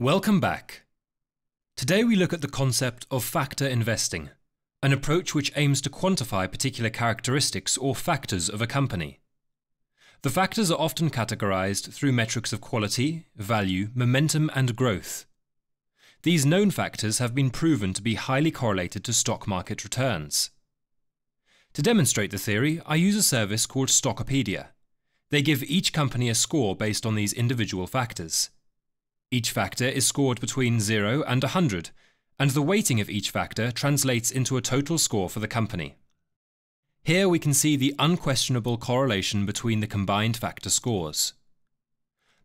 Welcome back. Today we look at the concept of factor investing, an approach which aims to quantify particular characteristics or factors of a company. The factors are often categorized through metrics of quality, value, momentum, and growth. These known factors have been proven to be highly correlated to stock market returns. To demonstrate the theory, I use a service called Stockopedia. They give each company a score based on these individual factors. Each factor is scored between 0 and 100, and the weighting of each factor translates into a total score for the company. Here we can see the unquestionable correlation between the combined factor scores.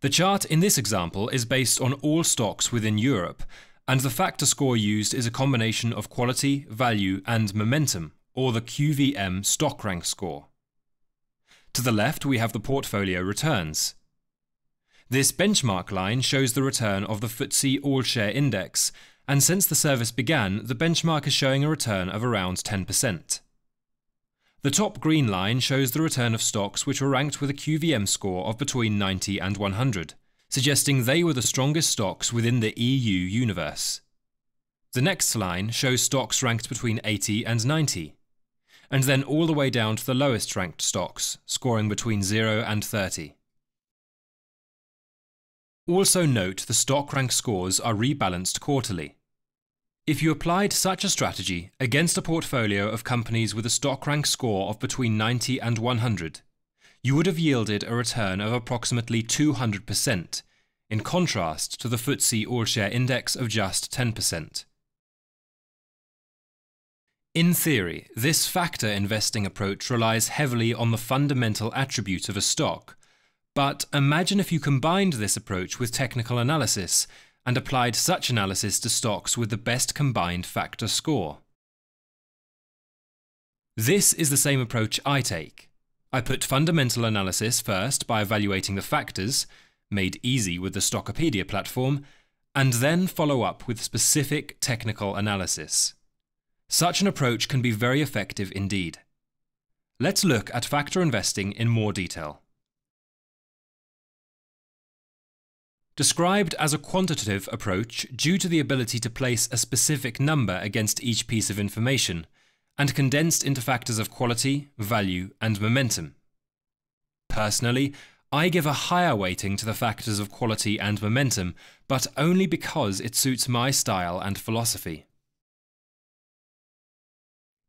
The chart in this example is based on all stocks within Europe, and the factor score used is a combination of quality, value, and momentum, or the QVM stock rank score. To the left, we have the portfolio returns. This benchmark line shows the return of the FTSE All Share Index, and since the service began, the benchmark is showing a return of around 10%. The top green line shows the return of stocks which were ranked with a QVM score of between 90 and 100, suggesting they were the strongest stocks within the EU universe. The next line shows stocks ranked between 80 and 90, and then all the way down to the lowest ranked stocks, scoring between 0 and 30. Also note the stock rank scores are rebalanced quarterly. If you applied such a strategy against a portfolio of companies with a stock rank score of between 90 and 100, you would have yielded a return of approximately 200%, in contrast to the FTSE All Share Index of just 10%. In theory, this factor investing approach relies heavily on the fundamental attribute of a stock, but imagine if you combined this approach with technical analysis and applied such analysis to stocks with the best combined factor score. This is the same approach I take. I put fundamental analysis first by evaluating the factors, made easy with the Stockopedia platform, and then follow up with specific technical analysis. Such an approach can be very effective indeed. Let's look at factor investing in more detail. Described as a quantitative approach due to the ability to place a specific number against each piece of information, and condensed into factors of quality, value, and momentum. Personally, I give a higher weighting to the factors of quality and momentum, but only because it suits my style and philosophy.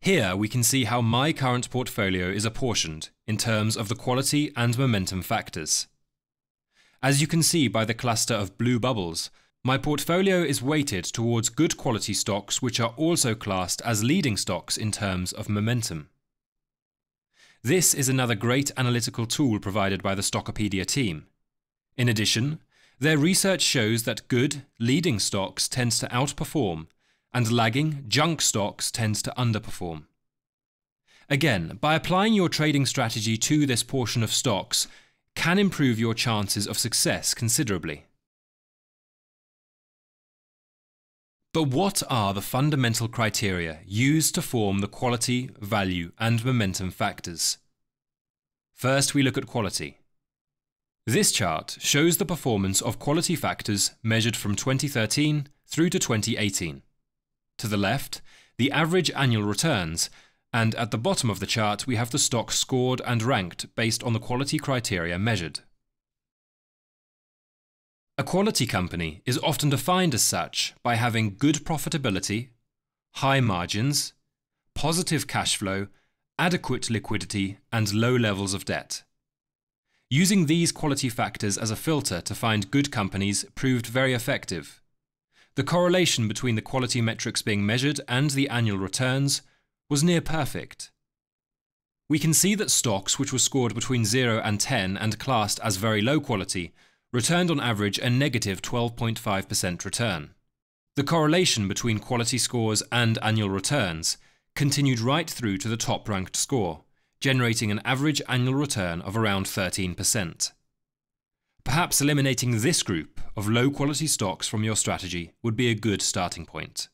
Here we can see how my current portfolio is apportioned in terms of the quality and momentum factors. As you can see by the cluster of blue bubbles, my portfolio is weighted towards good quality stocks which are also classed as leading stocks in terms of momentum. This is another great analytical tool provided by the Stockopedia team. In addition, their research shows that good, leading stocks tends to outperform and lagging, junk stocks tends to underperform. Again, by applying your trading strategy to this portion of stocks, can improve your chances of success considerably. But what are the fundamental criteria used to form the quality, value, and momentum factors? First, we look at quality. This chart shows the performance of quality factors measured from 2013 through to 2018. To the left, the average annual returns and at the bottom of the chart we have the stock scored and ranked based on the quality criteria measured. A quality company is often defined as such by having good profitability, high margins, positive cash flow, adequate liquidity, and low levels of debt. Using these quality factors as a filter to find good companies proved very effective. The correlation between the quality metrics being measured and the annual returns was near perfect. We can see that stocks which were scored between 0 and 10 and classed as very low quality returned on average a negative 12.5% return. The correlation between quality scores and annual returns continued right through to the top ranked score, generating an average annual return of around 13%. Perhaps eliminating this group of low quality stocks from your strategy would be a good starting point.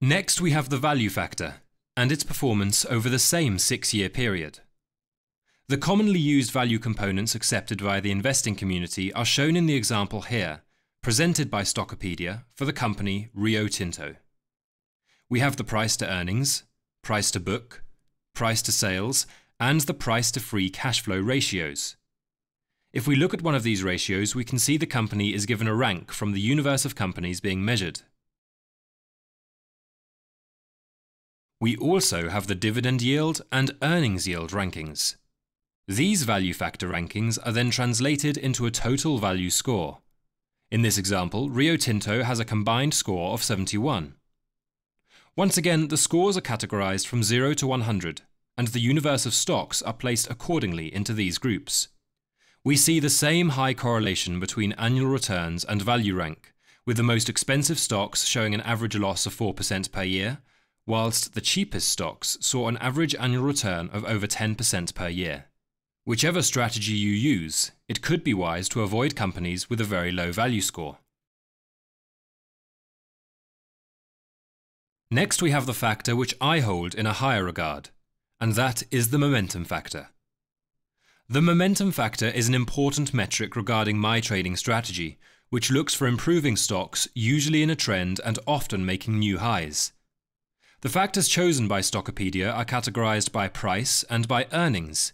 Next, we have the value factor and its performance over the same six year period. The commonly used value components accepted by the investing community are shown in the example here, presented by Stockopedia for the company Rio Tinto. We have the price to earnings, price to book, price to sales, and the price to free cash flow ratios. If we look at one of these ratios, we can see the company is given a rank from the universe of companies being measured. We also have the dividend yield and earnings yield rankings. These value factor rankings are then translated into a total value score. In this example, Rio Tinto has a combined score of 71. Once again, the scores are categorized from 0 to 100, and the universe of stocks are placed accordingly into these groups. We see the same high correlation between annual returns and value rank, with the most expensive stocks showing an average loss of 4% per year, whilst the cheapest stocks saw an average annual return of over 10% per year. Whichever strategy you use, it could be wise to avoid companies with a very low value score. Next we have the factor which I hold in a higher regard, and that is the momentum factor. The momentum factor is an important metric regarding my trading strategy, which looks for improving stocks, usually in a trend and often making new highs. The factors chosen by Stockopedia are categorized by price and by earnings.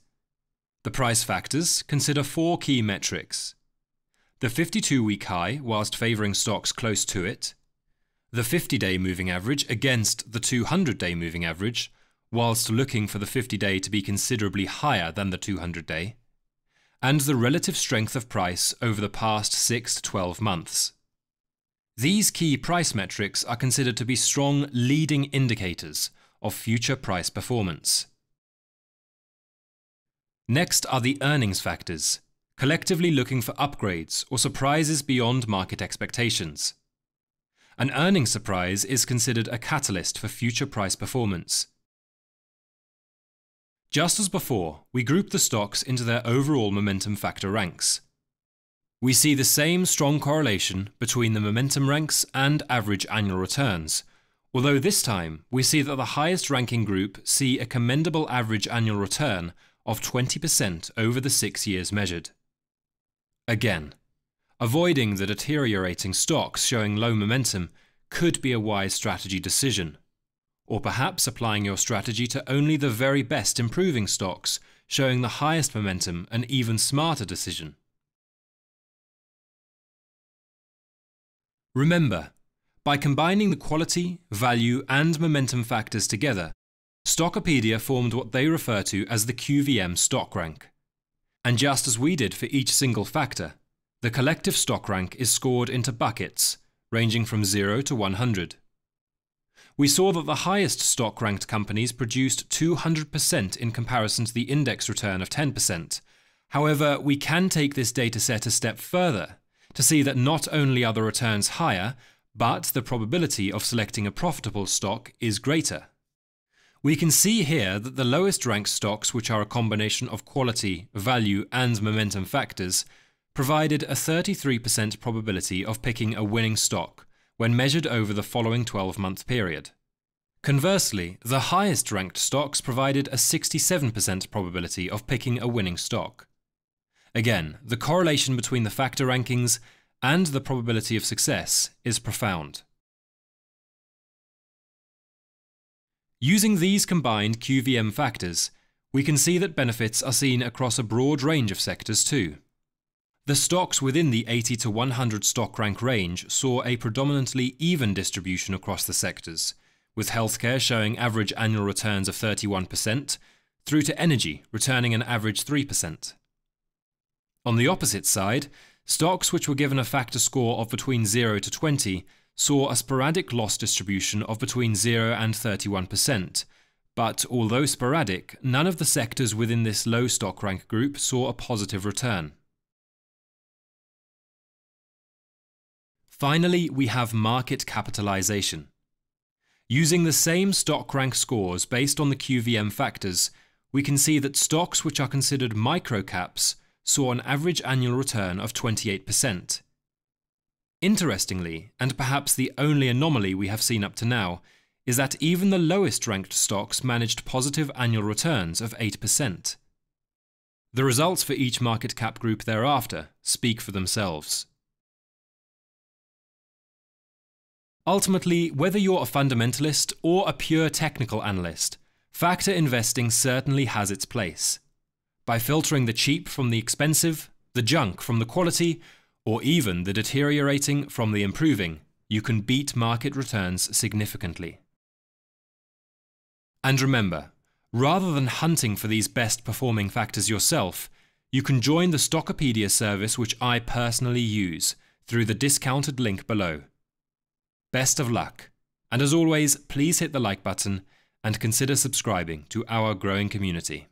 The price factors consider four key metrics. The 52-week high whilst favouring stocks close to it, the 50-day moving average against the 200-day moving average, whilst looking for the 50-day to be considerably higher than the 200-day, and the relative strength of price over the past 6 to 12 months. These key price metrics are considered to be strong leading indicators of future price performance. Next are the earnings factors, collectively looking for upgrades or surprises beyond market expectations. An earnings surprise is considered a catalyst for future price performance. Just as before, we group the stocks into their overall momentum factor ranks. We see the same strong correlation between the momentum ranks and average annual returns, although this time we see that the highest ranking group see a commendable average annual return of 20% over the six years measured. Again, avoiding the deteriorating stocks showing low momentum could be a wise strategy decision, or perhaps applying your strategy to only the very best improving stocks showing the highest momentum an even smarter decision. Remember, by combining the quality, value and momentum factors together, Stockopedia formed what they refer to as the QVM stock rank. And just as we did for each single factor, the collective stock rank is scored into buckets, ranging from 0 to 100. We saw that the highest stock ranked companies produced 200% in comparison to the index return of 10%. However, we can take this dataset a step further to see that not only are the returns higher, but the probability of selecting a profitable stock is greater. We can see here that the lowest ranked stocks, which are a combination of quality, value and momentum factors, provided a 33% probability of picking a winning stock when measured over the following 12-month period. Conversely, the highest ranked stocks provided a 67% probability of picking a winning stock. Again, the correlation between the factor rankings and the probability of success is profound. Using these combined QVM factors, we can see that benefits are seen across a broad range of sectors too. The stocks within the 80 to 100 stock rank range saw a predominantly even distribution across the sectors, with healthcare showing average annual returns of 31%, through to energy returning an average 3%. On the opposite side, stocks which were given a factor score of between 0 to 20 saw a sporadic loss distribution of between 0 and 31%, but although sporadic, none of the sectors within this low stock rank group saw a positive return. Finally, we have market capitalization. Using the same stock rank scores based on the QVM factors, we can see that stocks which are considered microcaps saw an average annual return of 28%, Interestingly, and perhaps the only anomaly we have seen up to now, is that even the lowest ranked stocks managed positive annual returns of 8%. The results for each market cap group thereafter speak for themselves. Ultimately, whether you're a fundamentalist or a pure technical analyst, factor investing certainly has its place. By filtering the cheap from the expensive, the junk from the quality, or even the deteriorating from the improving, you can beat market returns significantly. And remember, rather than hunting for these best performing factors yourself, you can join the Stockopedia service which I personally use through the discounted link below. Best of luck, and as always, please hit the like button and consider subscribing to our growing community.